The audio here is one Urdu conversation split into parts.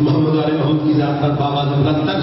محمد علی محمد کی ذات پر بابا زبرت تک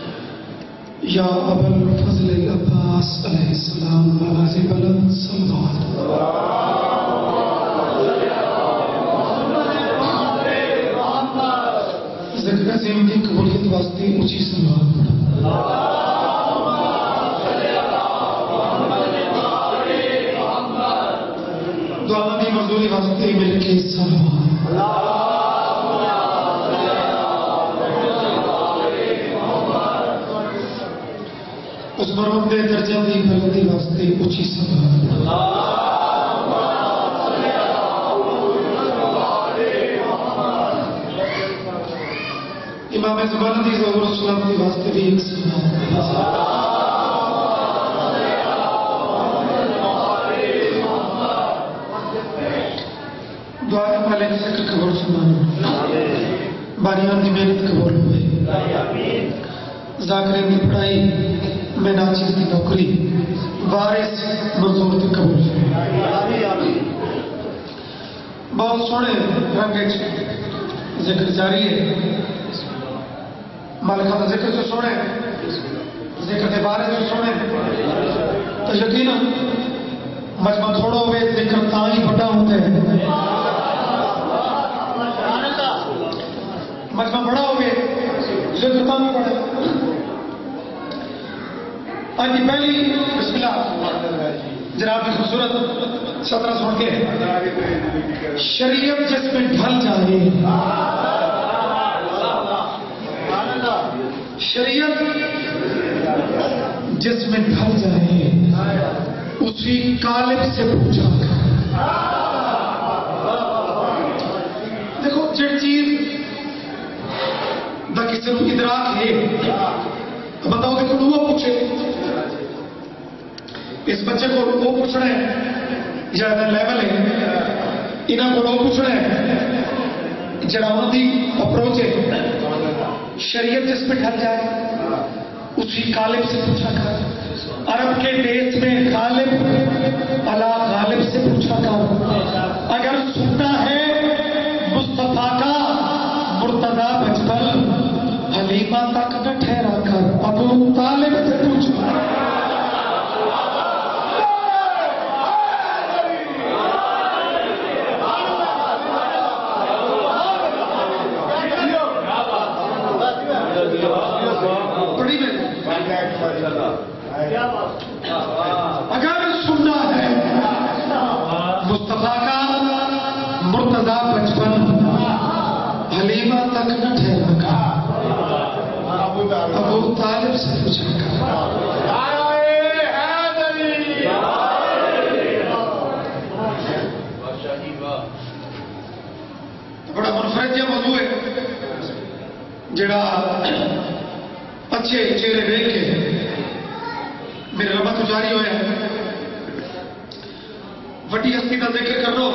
يا أبا الفضل العباس عليه السلام وغازي بلد صلى الله عليه ذکر عظیم کی قبولیت واسطے اونچی سلام پڑھا دعا دی منظوری واسطے مل کے سلام اس مرحوم دے درجہ دی بلندی واسطے اونچی سلام امام زبان دی ظہور السلام واسطے بھی ایک سلام قبول باریان دی محنت قبول ہوئے ذاکرین دی پڑھائی میں ناچیز دی نوکری وارث منظور دی قبول بہت سونے رنگ ذکر جاری ہے مالکہ کا ذکر سے سونے ذکر کے بارے سے سونے تو یقینا مجمع تھوڑا ہوئے ذکر تا ہی بڑا ہوتے ہیں مجمع بڑا ہوئے ذکر تا ہی بڑا آج کی پہلی بسم اللہ۔ جناب کی خوبصورت سطرہ سن کے شریعت جس میں ڈھل جائے۔ شریعت جس میں ڈھل جائے۔ اسی کالب سے پوچھا۔ دیکھو، جڑ چیز دا کسی کو ادراک ہے بتاؤ کہ کوئی وہ پوچھے؟ اس بچے کو وہ پوچھنا ہے جہاں لیول ہے انہوں کو پوچھنا ہے، جڑا انہوں کی اپروچ ہے، شریعت جس پہ ڈھل جائے، اسی غالب سے پوچھا کر۔ عرب کے دیش میں غالب اللہ غالب سے پوچھا کر۔ اگر سننا ہے جڑا اچھے چہرے دیکھ کے میرے ربا تو جاری ہوا وڈی ہستی کا ذکر کر لو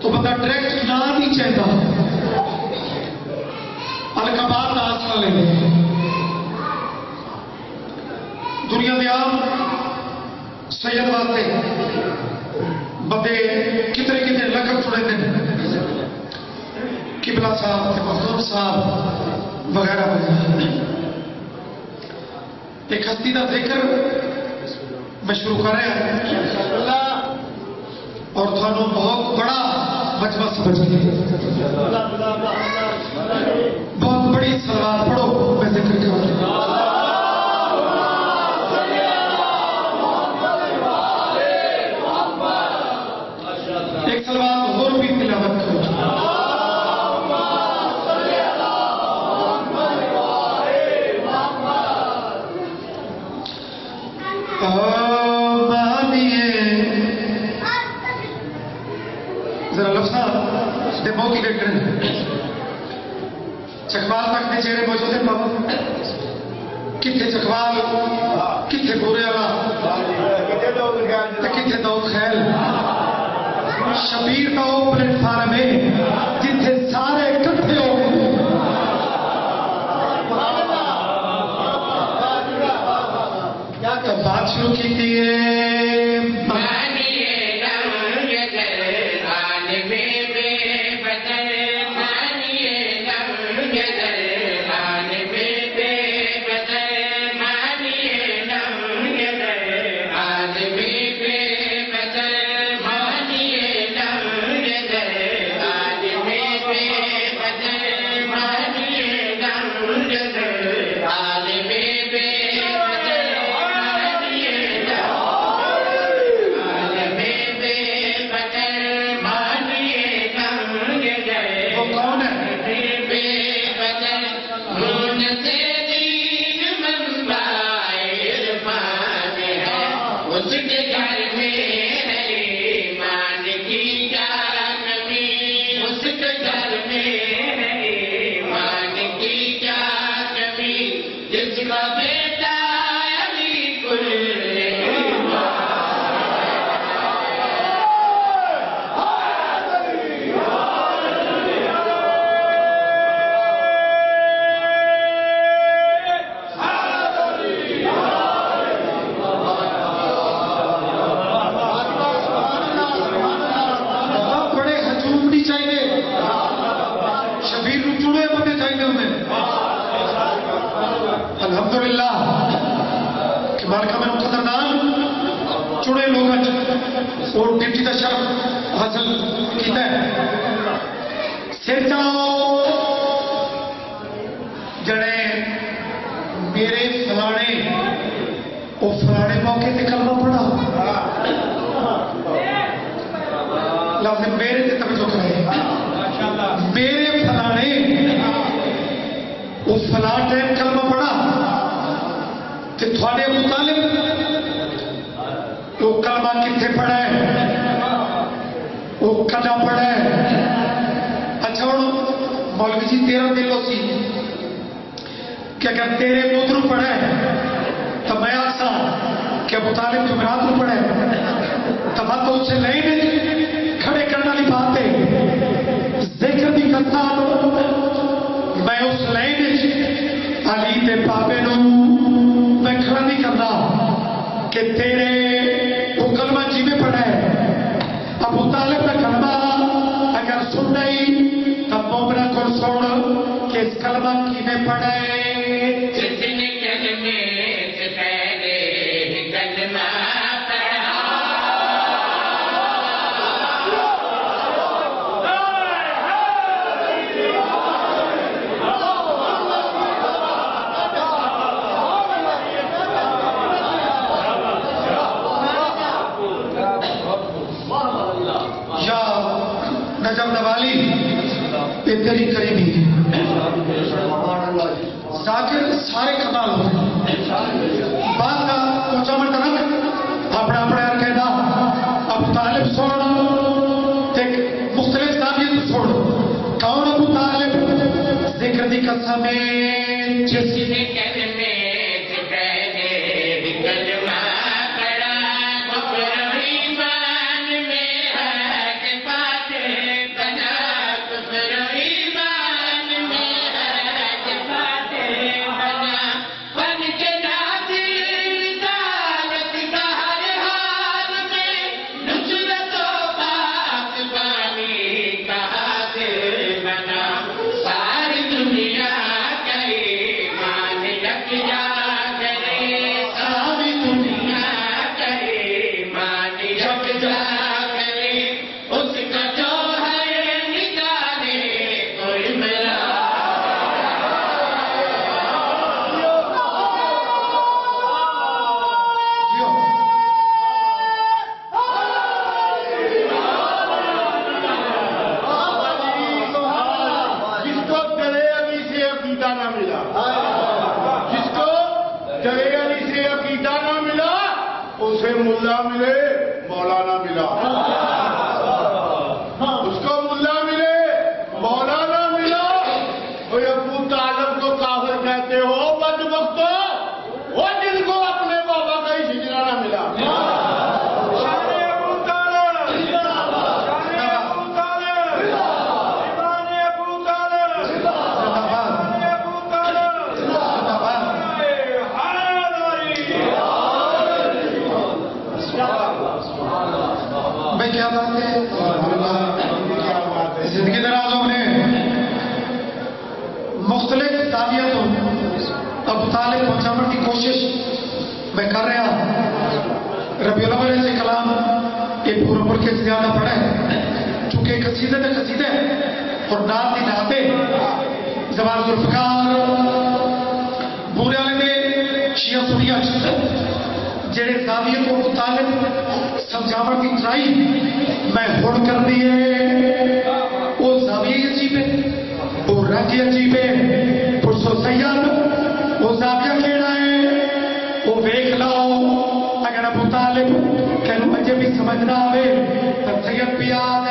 تو بندہ ڈائریکٹ نہ نہیں چاہتا۔ الکباد القبات ناس والے دنیا میں عام سید واسطے بندے کتنے ٹیٹوا صاحب محمود صاحب وغیرہ وغیرہ ایک ہستی کا ذکر میں شروع کر رہا اور تھانوں بہت بڑا بچپا سمجھ گیا بہت بڑی سلوار پڑھو میں ذکر کر رہا ایک سلوار ذرا لفظا دے چکوال تک کے چہرے موجود ہیں بابا۔ کتنے چکوال کتنے گورے والا۔ کتنے دو خیل۔ شبیر کا ہے۔ تیرے پاپے نو میں کھڑا نہیں کرنا کہ تیرے ایک پورا ملک سے زیادہ بڑا ہے، چونکہ قصیدے میں ہے اور نعت کی نعتیں زبان ذوالفقار بورے والے میں شیعہ سنیا جڑے زاویے کو متعلق سمجھاوٹ کی ترائی میں ہوڑ کر دیے وہ زاویے عجیب ہے، وہ رنگ عجیب ہے۔ پرسو سیاد، وہ زاویہ کہنا ہے۔ وہ دیکھ لاؤ، اگر ابو متعلق جب بھی سمجھ نہ آئے تو سید پیا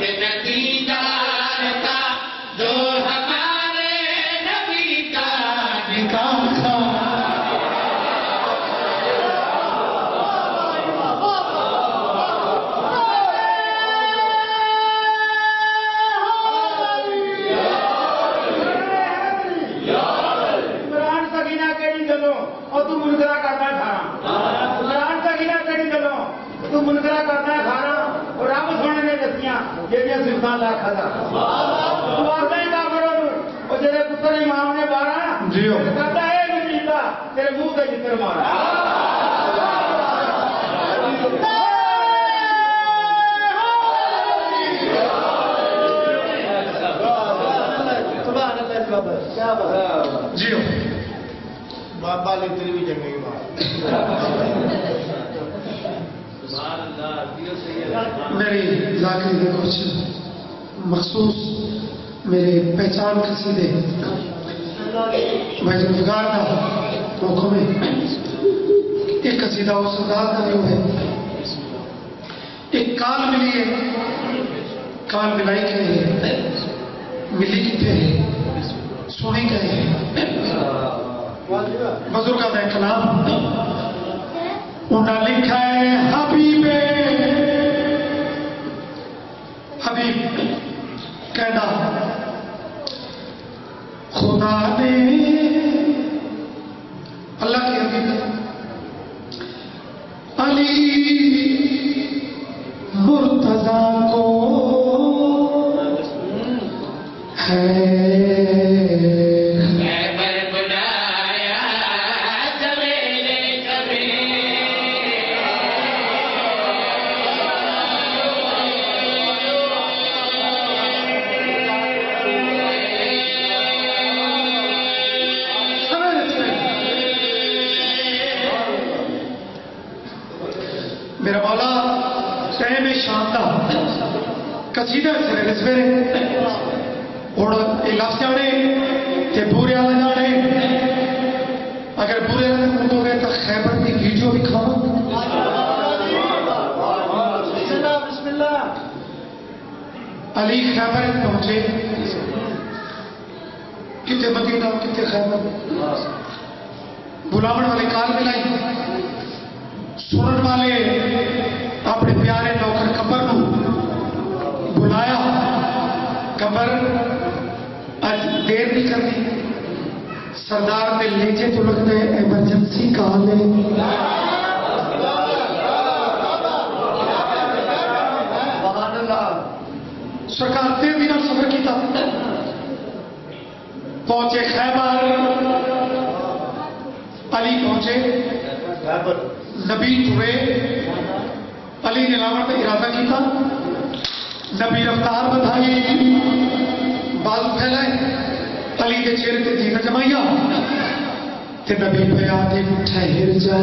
gente تمہارا جی بابا نے تیری بھی چنگی میری لاکری کے کچھ مخصوص میرے پہچان کسی دے میں ذمہ تھا حکم ہے ایک قصیدہ و سردار کا جو ہے ایک کان ملی ہے کان ملائی گئی ہے ملی کتنے ہے سنی گئے ہے مزور کا میں کلام پہنچے خیبر۔ علی پہنچے۔ نبی ہوئے علی نے لاوٹ ارادہ کیتا۔ نبی رفتار بتائی بال پھیلائے علی کے چہرے کے جینا جمائیا تے نبی پیا تے ٹھہر جا۔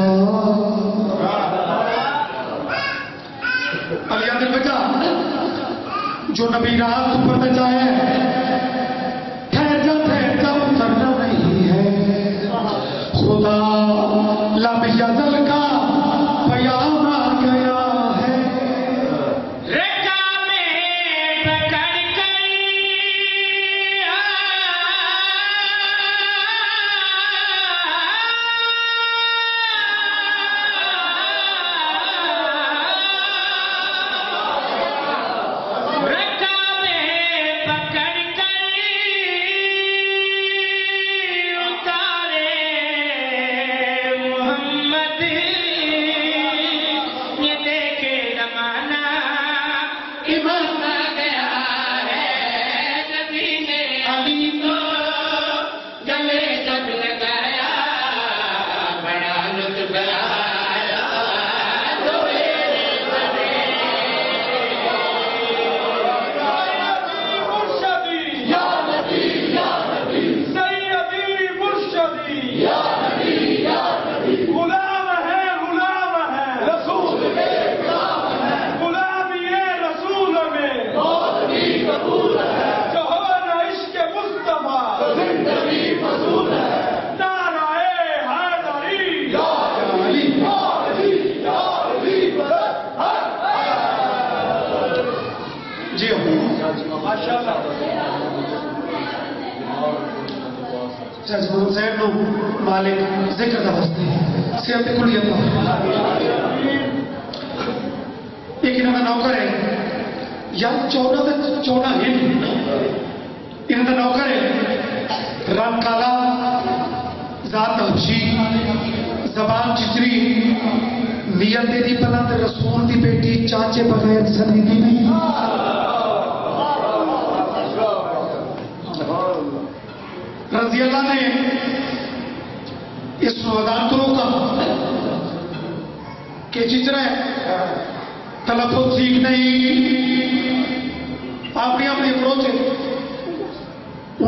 علی آدھر بچا جو نبی رات اوپر بچا ہے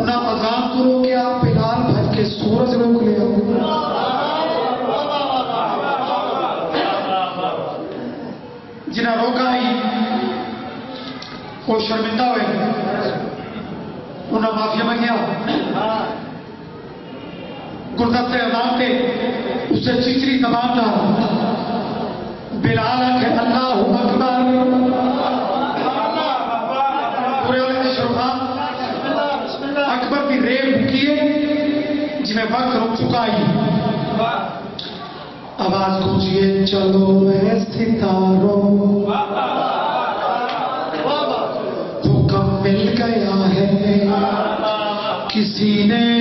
اپنا مقام کرو کہ آپ پلال بھر کے سورج روک لے آؤ۔ روکا ہی وہ شرمندہ ہوئے۔ انہیں معافی منگیا گردتے آدام پہ اسے چیچری زبان تھا۔ بلال کے اللہ اکبر وقت رک چکا ہی آواز گونجیے چلو میں ستاروں وہ کم مل گیا ہے؟ کسی نے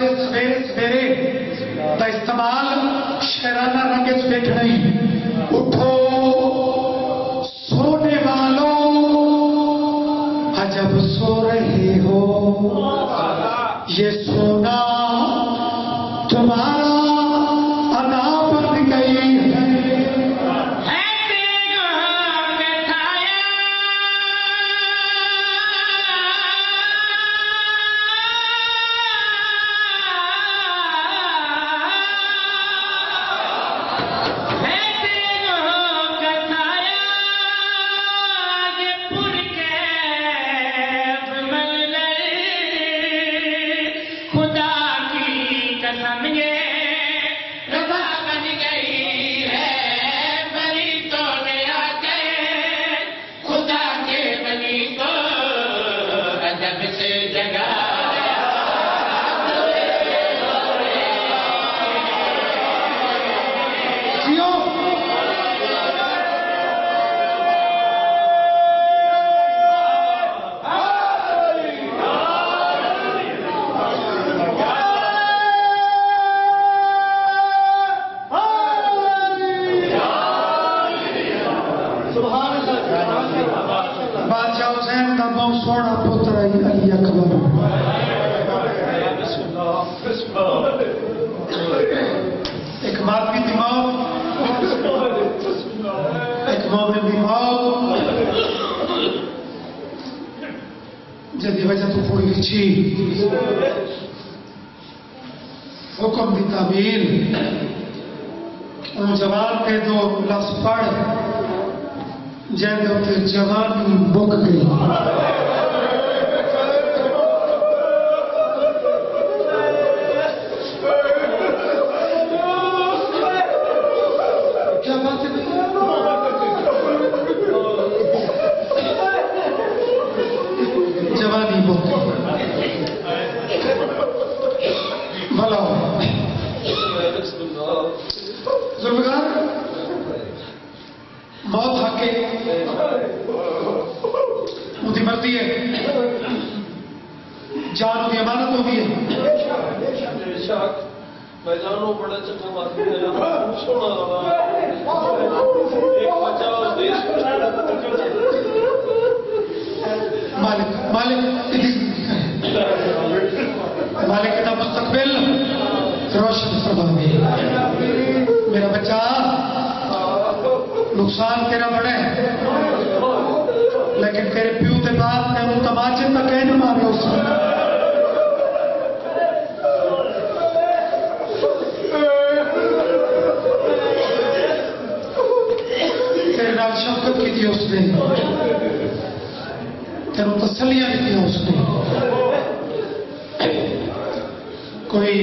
سویرے سویرے کا استعمال شہرانہ رنگ چ نہیں۔ بادشاہ حسین کا بہت سونا پتر علی اکبر ایک بات کی دماغ، ایک مومن دماغ۔ جدی وجہ تو پوری لچھی حکم کی تعبیر جواب کے دو، لفظ پڑھ۔ جب جگہ بک گئی۔ نقصان تیرا بڑا ہے۔ لیکن تیرے پیو کے بعد میں ان تماچے تک کہنے مارے اس تیرے نال شفقت کی اس نے۔ تیروں تسلیاں دیتی اس نے۔ کوئی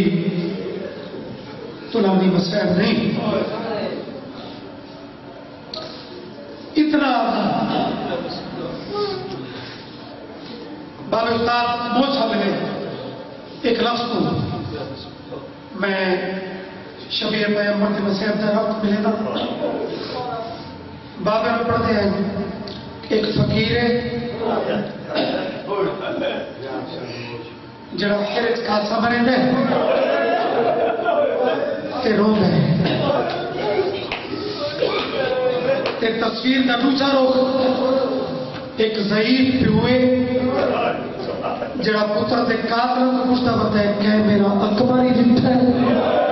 تلانی مسائل نہیں اتنا بال استاد موچا ملے ایک لفظ کو میں شبیر پیغمبر کے مسیح کا وقت ملے گا بابر میں پڑھتے ہیں؟ ایک فقیر ہے۔ جڑا پھر خاصا مرے دے رو گئے تصویر کا دوسرا روک ایک ضعیف پیوے جڑا پتر دے قاتل پوچھتا بتا ہے کہ میرا اکبر ہی جتھا ہے۔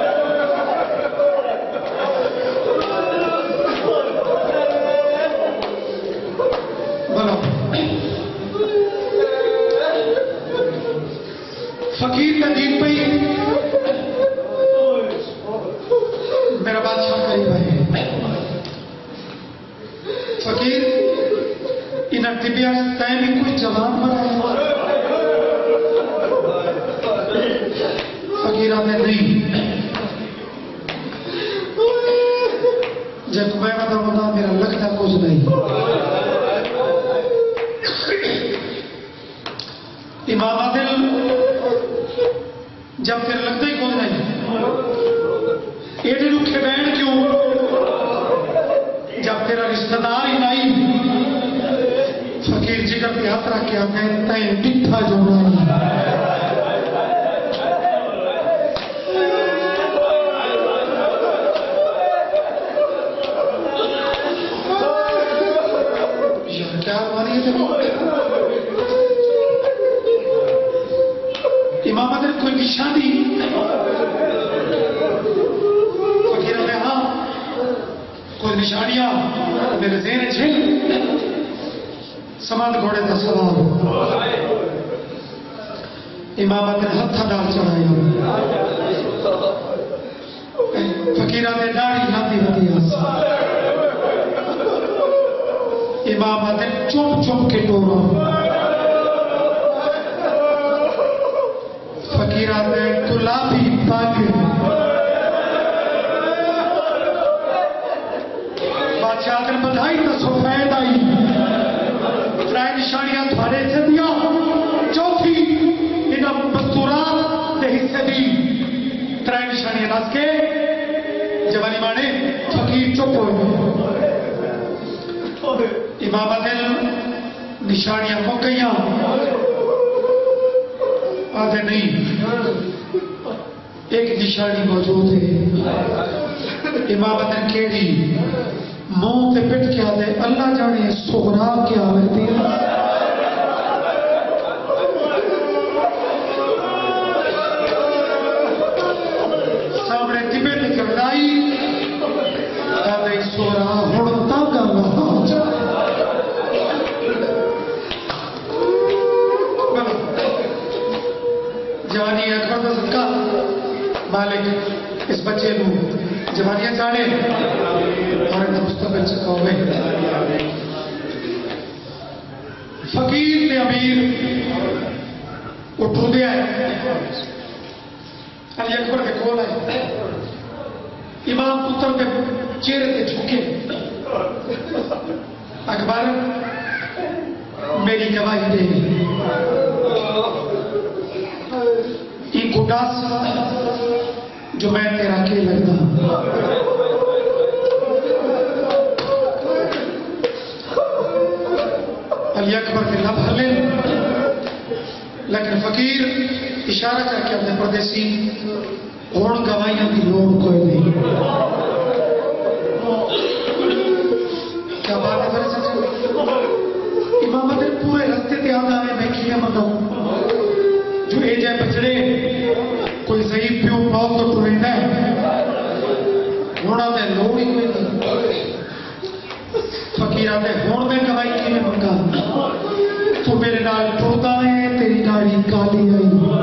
ان اکتبیہ بھی جواب فقیران گلابی بادشاہ بدھائی تو سفید آئی نشانیاں تھوڑے سے دیا، چوتھی ان مستورات کے حصے دی نشانیاں کے جوانی مانے فقیر چپ ہوئے امام عادل نشانیاں ہو آگے نہیں۔ ایک نشانی موجود ہے۔ امام کیڑی؟ منہ پہ پٹ کے آدھے اللہ جانے سغرا کیا ہوتی ہے ہوئے فقیر تے امیر اٹھو دیا ہے علی اکبر کے کول ہے امام پتر کے چہرے تے جھکے۔ اکبر، میری گواہی دے۔ یہ گڈاس جو میں تیرا کے لگتا ہوں۔ اشارہ کر کے اپنے پردیسی ہوں گوائیاں کی لوڑ کوئی نہیں۔ کیا بات ہے پورے رستے پہ میں کیا جو ایج ہے بچڑے، کوئی صحیح پیو پاؤ تو ہے۔ ہونا میں لوڑ ہی کوئی نہیں۔ ہوں میں گوائی کی منگا تو میرے نال ٹوڑتا ہے تیری گاڑی کالی آئی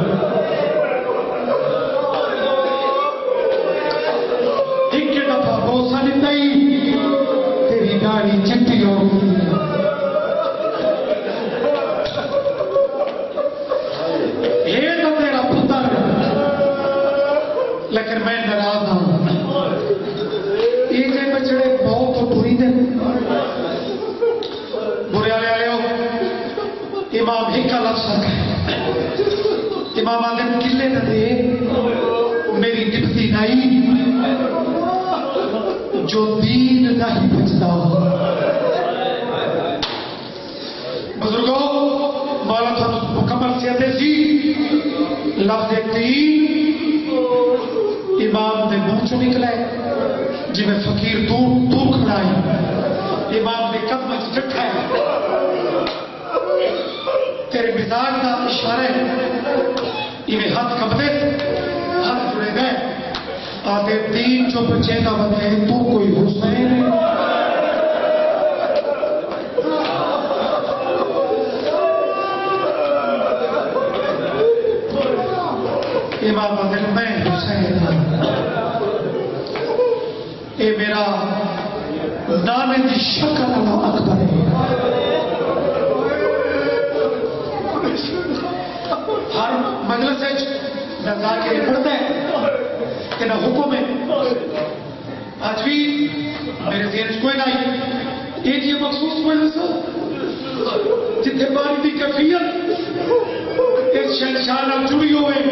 لفظ تیر امام دے منہ چ نکلے؟ جی میں فقیر دور دور کھڑائی امام نے کم مچ ڈٹھا ہے۔ تیرے مزاج کا اشارہ ہے۔ یہ ہاتھ کپڑے ہاتھ جڑے گئے۔ آتے تین چپ بچے کا بندے، تو کوئی حسین سرکار کے پڑھتے ہیں کہ نہ حکم ہے آج بھی میرے ذہن کوئی نہیں ایک یہ مخصوص مجلس ہو جتنے باری کی کفیت اس شہنشاہ نہ جڑی ہوئے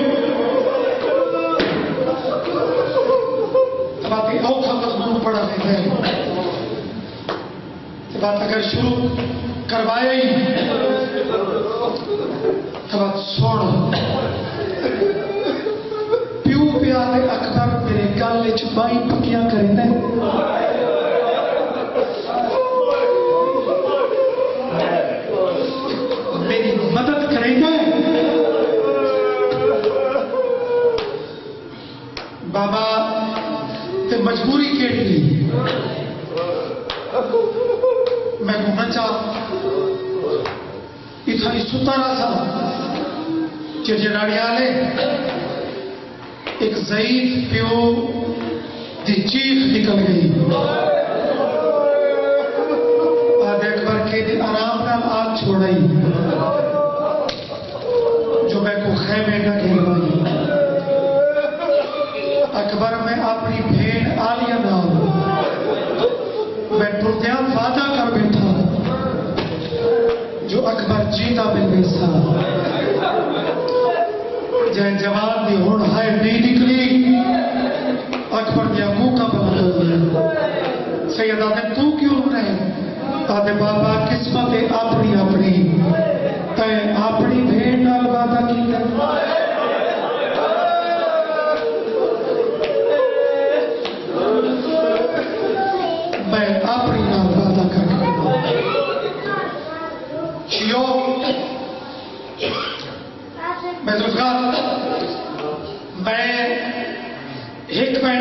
باقی اوکھا مضمون پڑھا دیتے ہے بات اگر شروع کروائے ہی چڑچڑاڑیالے ایک ضعیف پیو دی چیخ نکل گئی۔ the word identically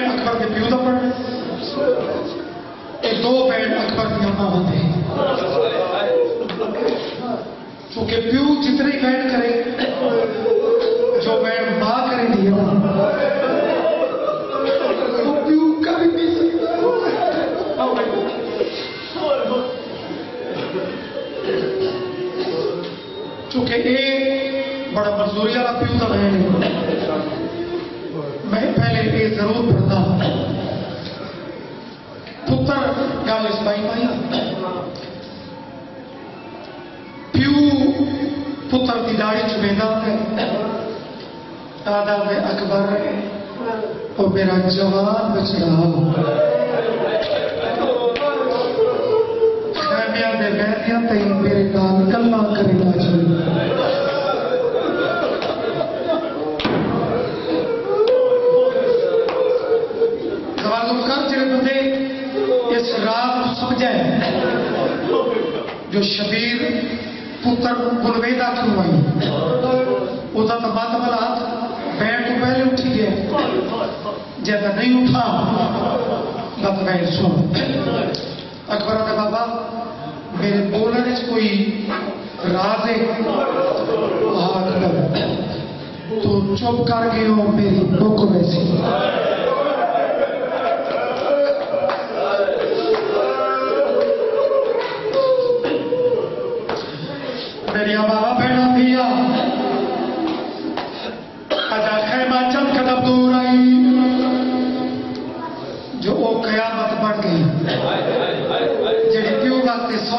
بھن اکبر کے پیو کا پڑھنا دو بین اکبر کی اما ہوتے ہیں۔ کیونکہ پیو جتنی بین کرے، جو بین ماں کرے دیا وہ پیو کبھی ہاں چونکہ یہ بڑا مزدوری والا پیو تھا۔ بہن کرو دھرنا پتر گل اس پائی پائی۔ پیو پتر کی داڑی چوینا دادا میں اکبر وہ میرا جوان بچڑا میرے کان کلا کرے گا جو شبیر پتر بلویدا کیوں آئی وہ تو مت والا ہاتھ بین تو پہلے اٹھی گیا۔ جب نہیں اٹھا بت بین سن اکبر نے بابا، میرے بولنے سے کوئی راز ہے؟ اکبر۔ تو چپ کر گئے ہو، میری بک ویسی میری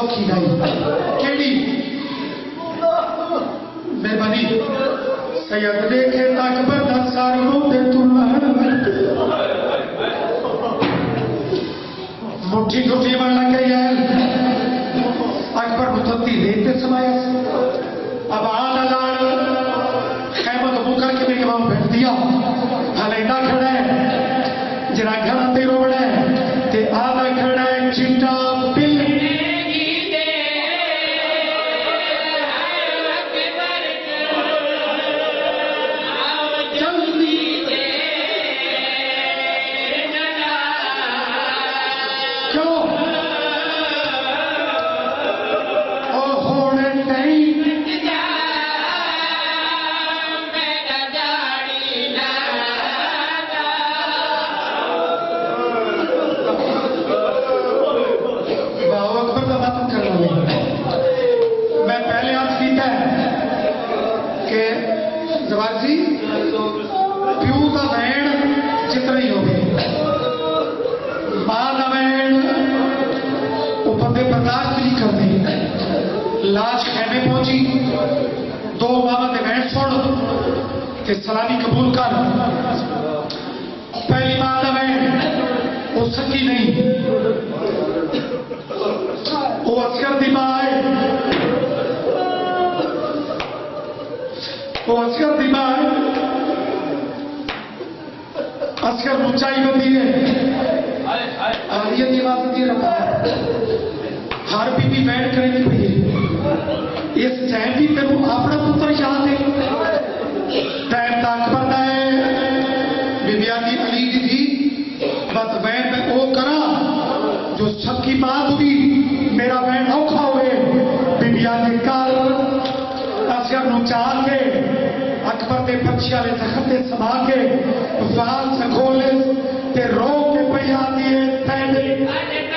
سوکھی نہیں کیڑی مہربانی سید دیکھے اکبر دا ساری روتے تلان مٹھی ٹوٹی بن لگ گئی ہے اکبر متتی دیتے سمایا اب آن لان خیمت بکر کے میرے وہاں بیٹھ دیا ہلینا کھڑا ہے جرا گھر جواب جی پیو کا وین جتنا ہی ہوگی ماں کا وین وہ بندے برداشت نہیں کرتے لاش خیمے پہنچی دو ماما کے وین سن کہ سلامی قبول کر پہلی ماں کا وین وہ سکی نہیں وہ اصغر دی ماں ہے دی ماں ہے اصغر اونچائی بندی ہے آریت کی بات نہیں رکھا ہر بی بی بیٹھ کرے نہیں پڑی اس ٹائم بھی تینوں اپنا پتر یاد ہے ٹائم تک بندہ ہے بیبیا کی علی جی تھی بس بہن میں وہ کرا جو سب کی بات ہوگی میرا بہن اوکھا ہوئے بیبیا کے کال اصغر نو چال کے تے پچھیا لے والے تخت تے کے وال سکھولے تے رو کے پہ آتی ہے تینے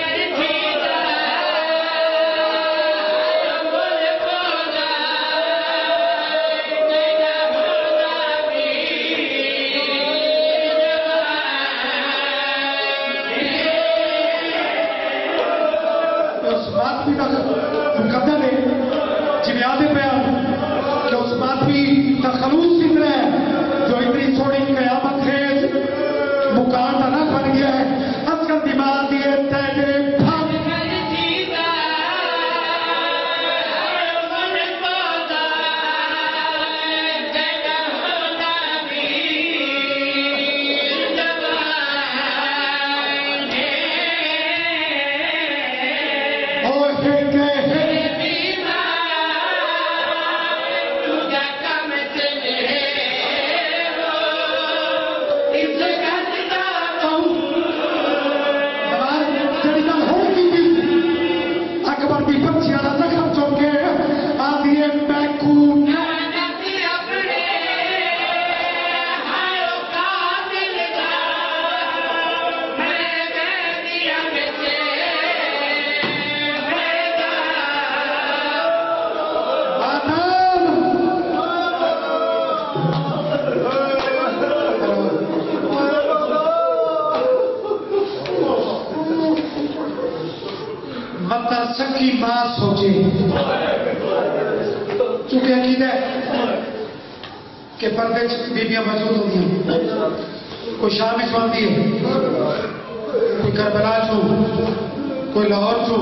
کوئی لاہور چو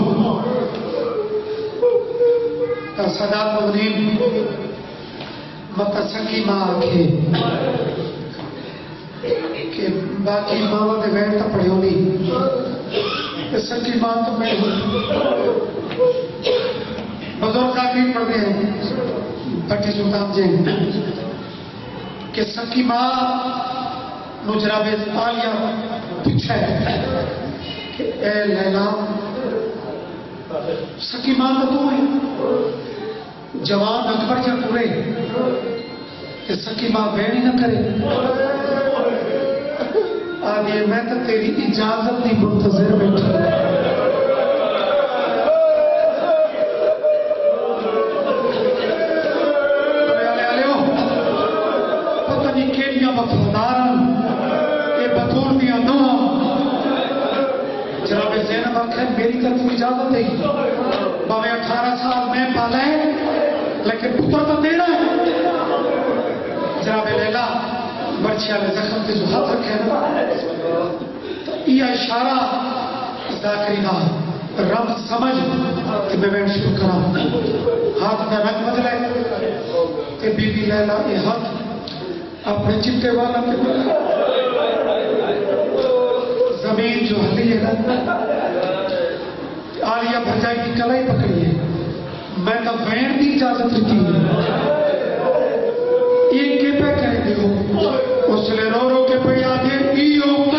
سدات مدنیم متا سکی ماں آکھے کہ باقی ماں کے وین تو پڑھے نہیں۔ کہ سچی بات تو میں بزرگ تعلیم پڑھ رہے ہیں بٹی سلطان جی۔ کہ سکی ماں نو جناب آلیا پوچھا ہے کہ اے لیلا، سکی ماں تو تم ہے۔ جوان اکبر یا پورے؟ کہ سکی ماں بہن ہی نہ کرے۔ آگے میں تو تیری اجازت نہیں منتظر بیٹھا۔ آلے پتہ نہیں کیڑیاں وفادار یہ بطور دیا نو جناب زینب آخر میری طرف اجازت ہے باوے اٹھارہ سال میں پالا ہے، لیکن پتر تو تیرا ہے۔ جناب لیلا برچیا نے زخم سے جو ہاتھ رکھے نا۔ یہ اشارہ ذاکری کا رب سمجھ کہ میں میں شروع کرا ہاتھ میں رنگ بدلے کہ بی بی لیلا یہ ہاتھ اپنے چپے والا پہ۔ بدلا زمین جو ہلی ہے نا آلیا بھرجائی کی کلائی پکڑی ہے۔ میں تو وین کی اجازت دیتی ہے یہ پہ کہہ دیو اس لیے رو رو کے پہ آگے۔ ای ہو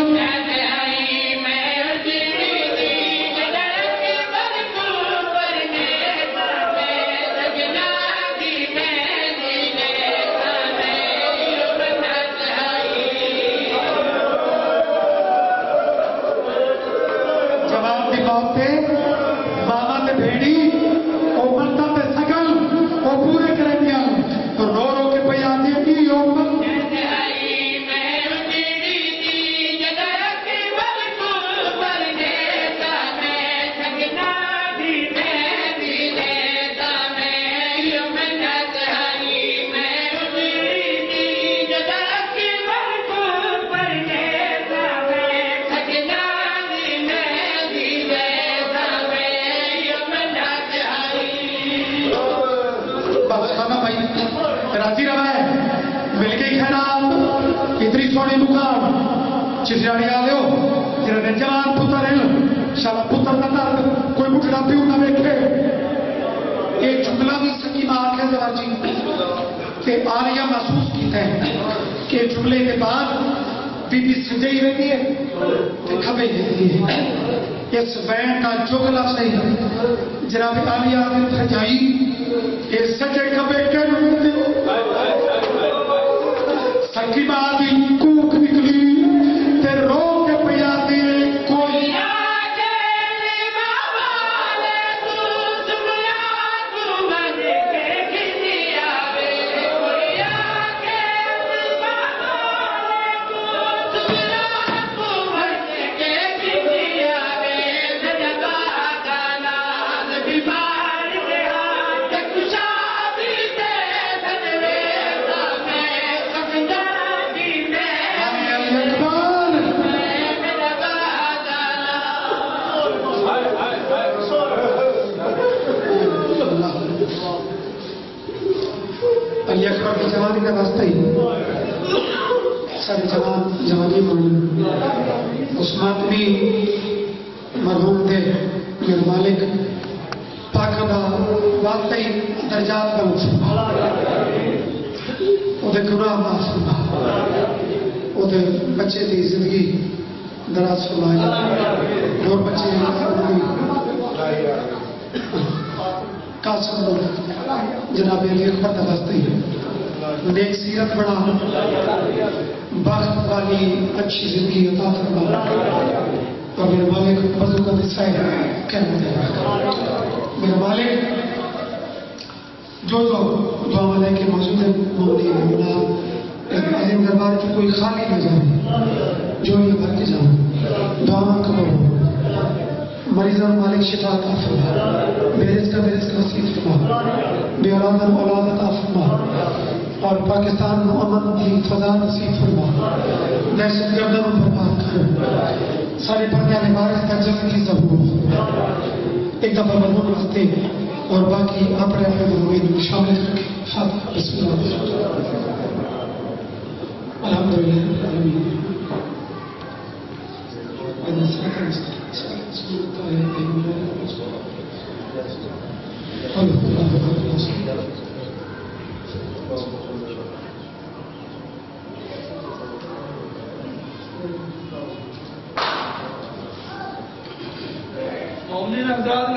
کہ کے بعد بی بی سجے ہی رہتی ہے کہ کھبے رہتی ہے۔ اس بین کا جو لفظ ہے جناب عالیہ نے سجائی یہ سجے کھبے کر رہتے ہو؟ عثمان بھی مرحوم تھے میرے مالک پاکوں کا واقعی درجات کا فرما وہ گناہ معاف فرما وہ بچے کی زندگی دراز فرمائے اور بچے قاسم جناب علی اکبر کا واسطے ہی نیک سیرت بنا بخت والی اچھی زندگی عطا فرما۔ اور میرے مالک وضو کا حصہ ہے کہنا ہے میرے مالک، جو جو دعا والے کے موجود ہیں مولی مولا عظیم دربار کی کوئی خالی نہ جائے جو یہ بھر کے جاؤ۔ دعا کرو۔ مریضوں مالک شفا عطا فرما۔ بے رزق بے رزق نصیب فرما۔ بے اولاد اولاد عطا فرما۔ اور پاکستان میں امن کی فضا نصیب فرما۔ دہشت گردوں پر برباد کر سارے پڑھنے والے بارش کا جلد کی ضرور ایک دفعہ مرمون رکھتے اور باقی اپنے اپنے مرمین شامل رکھیں بسم اللہ۔ الحمد للہ مولوی مومن انداز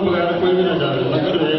بغیر کوئی بھی نہ لگن بے